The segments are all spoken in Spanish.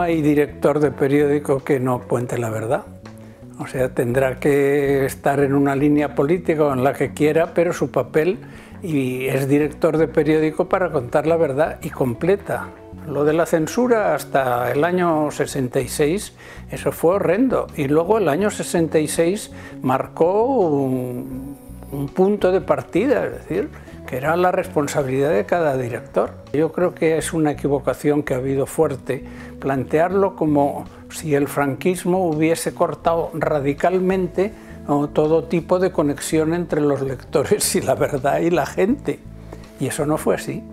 hay director de periódico que no cuente la verdad. O sea, tendrá que estar en una línea política o en la que quiera, pero su papel y es director de periódico para contar la verdad y completa. Lo de la censura hasta el año 66, eso fue horrendo. Y luego el año 66 marcó un punto de partida, es decir, que era la responsabilidad de cada director. Yo creo que es una equivocación que ha habido fuerte plantearlo como si el franquismo hubiese cortado radicalmente todo tipo de conexión entre los lectores y la verdad y la gente. Y eso no fue así.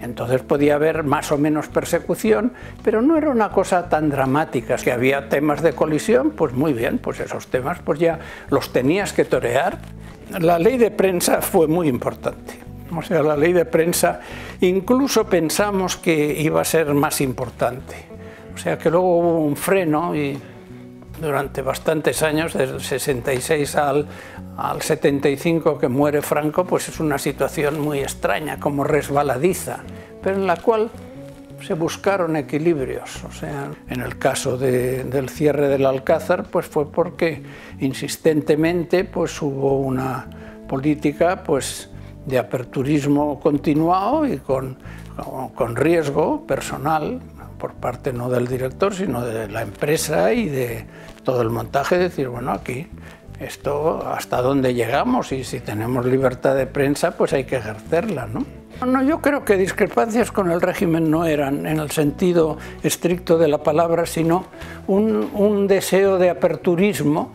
Entonces podía haber más o menos persecución, pero no era una cosa tan dramática. Que había temas de colisión, pues muy bien, pues esos temas pues ya los tenías que torear. La ley de prensa fue muy importante. O sea, la ley de prensa incluso pensamos que iba a ser más importante. O sea, que luego hubo un freno y durante bastantes años, desde el 66 al, al 75 que muere Franco, pues es una situación muy extraña, como resbaladiza, pero en la cual se buscaron equilibrios. O sea, en el caso de, del cierre del Alcázar, pues fue porque insistentemente pues hubo una política pues de aperturismo continuado y con, con riesgo personal por parte no del director, sino de la empresa y de todo el montaje, decir, bueno, aquí esto hasta dónde llegamos y si tenemos libertad de prensa, pues hay que ejercerla, ¿no? No, yo creo que discrepancias con el régimen no eran en el sentido estricto de la palabra, sino un, un deseo de aperturismo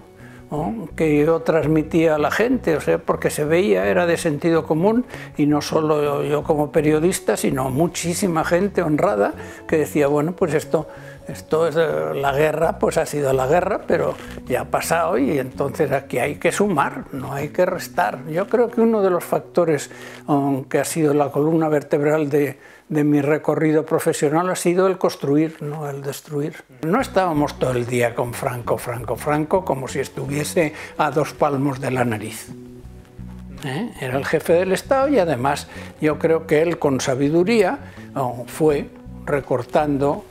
que yo transmitía a la gente, o sea, porque se veía, era de sentido común, y no solo yo como periodista, sino muchísima gente honrada que decía, bueno, pues esto, esto es eh, la guerra, pues ha sido la guerra, pero ya ha pasado y entonces aquí hay que sumar, no hay que restar. Yo creo que uno de los factores que ha sido la columna vertebral de, de mi recorrido profesional ha sido el construir, no el destruir. No estábamos todo el día con Franco, Franco, Franco, como si estuviese a dos palmos de la nariz. ¿Eh? Era el jefe del Estado y además yo creo que él con sabiduría oh, fue recortando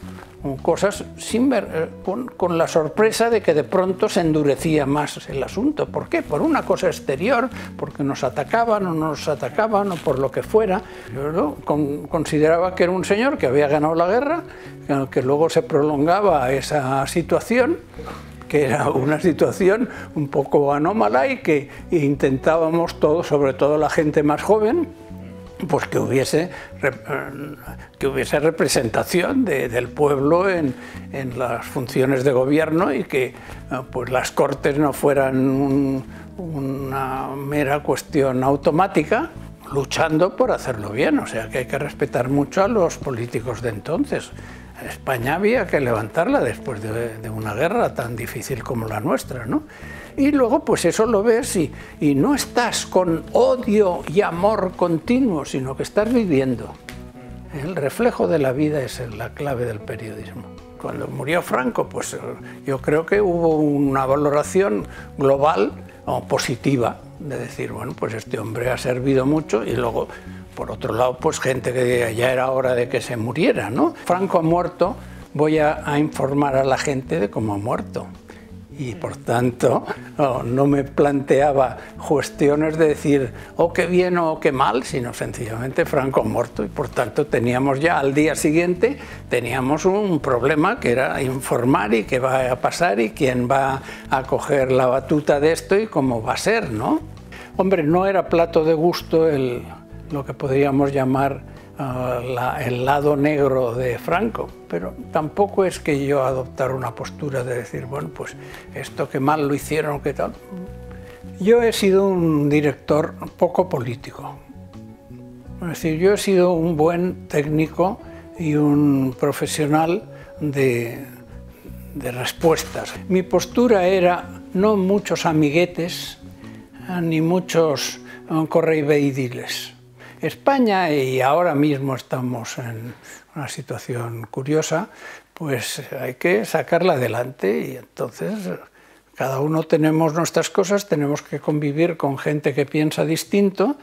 cosas sin ver, eh, con, la sorpresa de que de pronto se endurecía más el asunto. ¿Por qué? Por una cosa exterior, porque nos atacaban o no nos atacaban o por lo que fuera. Consideraba que era un señor que había ganado la guerra, que, luego se prolongaba esa situación que era una situación un poco anómala y que intentábamos todos, sobre todo la gente más joven, pues que hubiese, que hubiese representación del pueblo en, las funciones de gobierno y que pues las cortes no fueran una mera cuestión automática, luchando por hacerlo bien. O sea que hay que respetar mucho a los políticos de entonces. España había que levantarla después de, de una guerra tan difícil como la nuestra, ¿no? Y luego pues eso lo ves y, no estás con odio y amor continuo, sino que estás viviendo. El reflejo de la vida es la clave del periodismo. Cuando murió Franco, pues yo creo que hubo una valoración global o positiva de decir, bueno, pues este hombre ha servido mucho y luego, por otro lado, pues gente que ya era hora de que se muriera, ¿no? Franco ha muerto, voy a informar a la gente de cómo ha muerto y por tanto no, me planteaba cuestiones de decir oh qué bien o qué mal, sino sencillamente Franco muerto y por tanto teníamos ya al día siguiente teníamos un problema que era informar y qué va a pasar y quién va a coger la batuta de esto y cómo va a ser, ¿no? Hombre, no era plato de gusto lo que podríamos llamar el lado negro de Franco, pero tampoco es que yo adoptar una postura de decir, bueno, pues esto que mal lo hicieron, qué tal. Yo he sido un director poco político. Es decir, yo he sido un buen técnico y un profesional de, de respuestas. Mi postura era no muchos amiguetes ni muchos correiveidiles España, y ahora mismo estamos en una situación curiosa, pues hay que sacarla adelante y entonces cada uno tenemos nuestras cosas, tenemos que convivir con gente que piensa distinto.